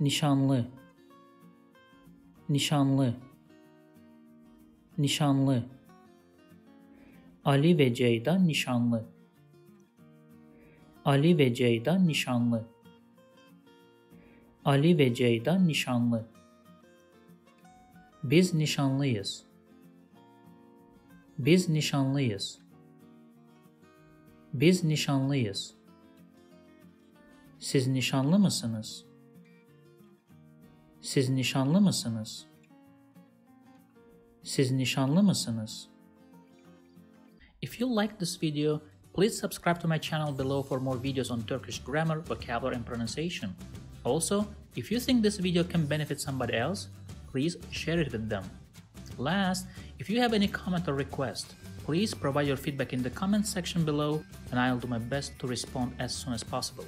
nişanlı. Nişanlı. Nişanlı. Ali ve Ceyda nişanlı. Ali ve Ceyda nişanlı. Ali ve Ceyda nişanlı. Biz nişanlıyız. Biz nişanlıyız. Biz nişanlıyız. Siz nişanlı mısınız? Siz nişanlı mısınız? Siz nişanlı mısınız? If you like this video, please subscribe to my channel below for more videos on Turkish grammar, vocabulary and pronunciation. Also, if you think this video can benefit somebody else, please share it with them. Last, if you have any comment or request, please provide your feedback in the comment section below and I'll do my best to respond as soon as possible.